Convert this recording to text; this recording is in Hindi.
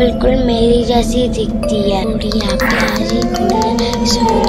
बिल्कुल मेरी जैसी दिखती है। गुड़िया प्यारी गुड़िया सो जा